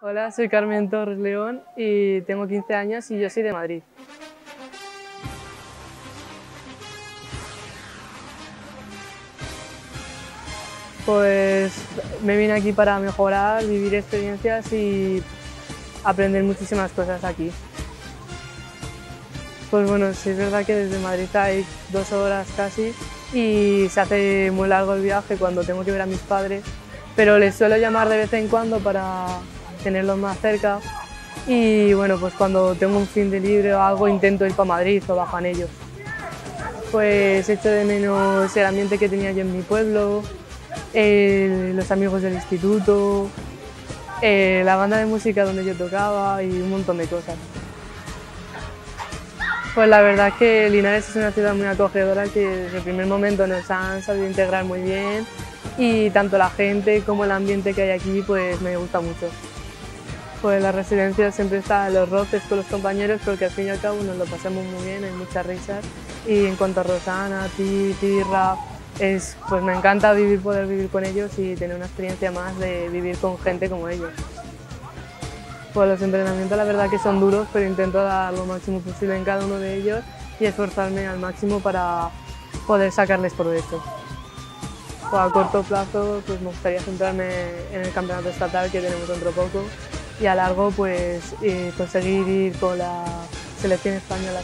Hola, soy Carmen Torres León y tengo 15 años y yo soy de Madrid. Pues me vine aquí para mejorar, vivir experiencias y aprender muchísimas cosas aquí. Pues bueno, sí es verdad que desde Madrid hay dos horas casi y se hace muy largo el viaje cuando tengo que ver a mis padres, pero les suelo llamar de vez en cuando para tenerlos más cerca y bueno, pues cuando tengo un fin de libre o algo intento ir para Madrid o bajan ellos. Pues echo de menos el ambiente que tenía yo en mi pueblo, los amigos del instituto, eh, la banda de música donde yo tocaba y un montón de cosas. Pues la verdad es que Linares es una ciudad muy acogedora que desde el primer momento nos han sabido integrar muy bien y tanto la gente como el ambiente que hay aquí pues me gusta mucho. Pues la residencia siempre está los roces con los compañeros porque al fin y al cabo nos lo pasamos muy bien, hay muchas risas y en cuanto a Rosana, ti, Tirra, es, pues me encanta vivir, poder vivir con ellos y tener una experiencia más de vivir con gente como ellos. Pues los entrenamientos la verdad que son duros, pero intento dar lo máximo posible en cada uno de ellos y esforzarme al máximo para poder sacarles provecho. Pues a corto plazo pues me gustaría centrarme en el campeonato estatal que tenemos dentro poco y a largo pues conseguir ir con la selección española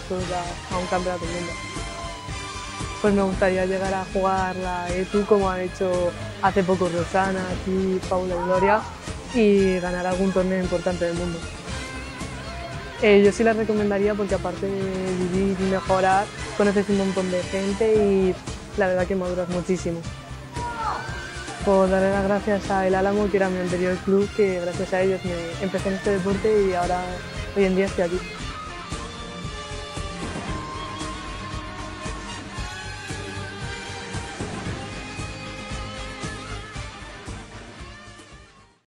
a un campeonato del mundo pues me gustaría llegar a jugar la ETU como ha hecho hace poco Rosana, aquí Paula y Gloria y ganar algún torneo importante del mundo. Eh, yo sí la recomendaría porque aparte de vivir y mejorar, conoces un montón de gente y la verdad que maduras muchísimo. Por darle las gracias a El Álamo, que era mi anterior club, que gracias a ellos me empecé en este deporte y ahora hoy en día estoy aquí.